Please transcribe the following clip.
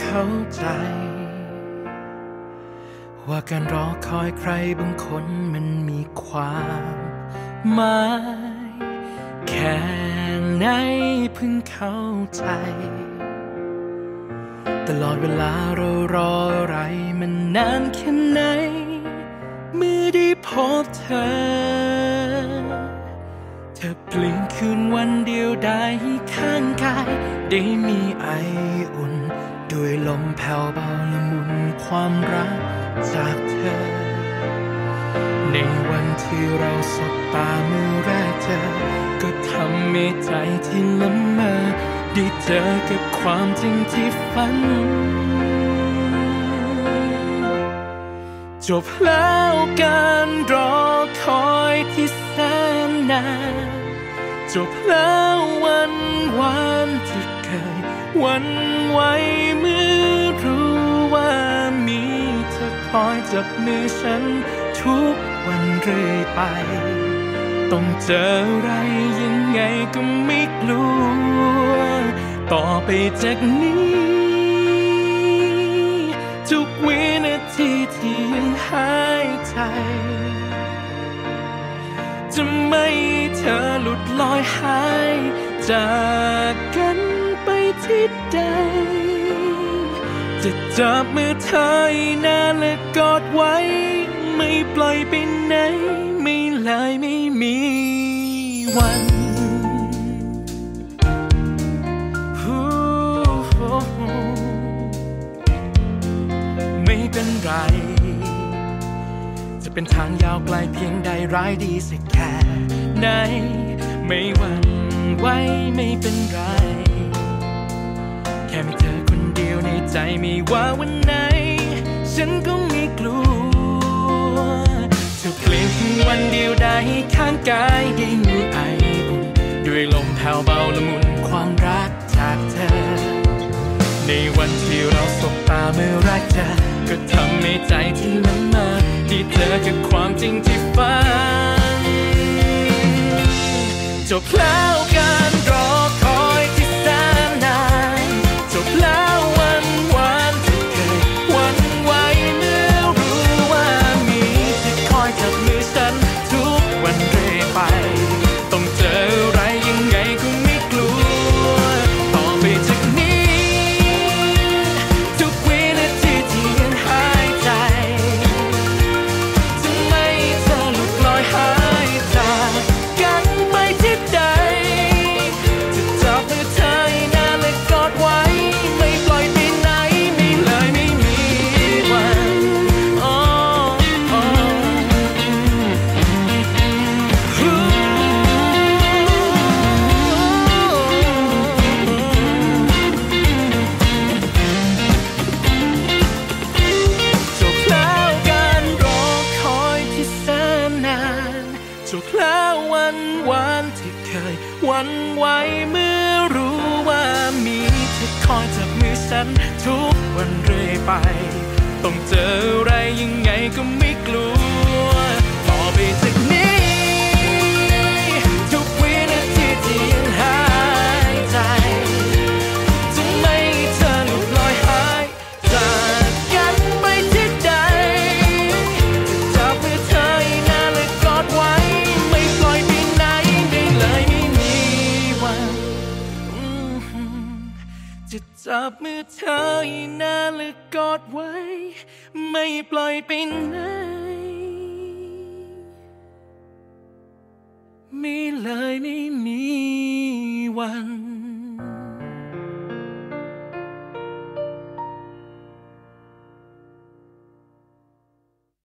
เข้าใจ ว่าการรอคอยใครบางคนมันมีความหมายแค่ไหนเพิ่งเข้าใจ ตลอดเวลาเรารออะไรมันนานแค่ไหนเมื่อได้พบเธอเธอเปลี่ยนคืนวันเดียวได้ข้างกาย ได้มีไออุ่น ด้วยลมแผ่วเบาละมุนความรักจากเธอ ในวันที่เราสบตาเมื่อแรกเจอ ก็ทำให้ใจที่ละเมอได้เจอกับความจริงที่ฝัน จบแล้วการรอคอยที่แสนนาน จบแล้ววันวานที่เคยหวันไหวเมื่อรู้ว่ามีเธอคอยจับมือฉันทุกวันเรื่อยไป ต้องเจออะไรยังไงก็ไม่กลัว ต่อไปจากนี้ ทุกวินาทีที่ยังหายใจ หลุดลอยหาย จากกันไปที่ใด จะจับมือเธอให้นาและกอดไว้ ไม่ปล่อยไปไหน ไม่เลยไม่มีวันไม่เป็นไร จะเป็นทางยาวไกลเพียงใดร้ายดีสักแค่ ไหน ไม่หวั่นไหวไม่เป็นไร แค่มีเธอคนเดียวในใจไม่ว่าวันไหน ฉันก็ไม่กลัวจะเปลี่ยนคืนวันเดียวได้ข้างกายได้มีไออุ่นด้วยลมแผ่วเบาละมุนความรักจากเธอ ในวันที่เราสบตาเมื่อแรกเจอก็ทำให้ใจที่ละเมอที่เจอกับความจริงที่ฝัน จบแล้ว จบแล้ววันวานที่เคยหวันไหวเมื่อรู้ว่ามีเธอคอยจับมือฉันทุกวันเรื่อยไป ต้องเจออะไรยังไงก็ไม่กลัวต่อไปจะ จับมือเธอให้นานและกอดไว้ ไม่ปล่อยไปไหนไม่เลยไม่มีวัน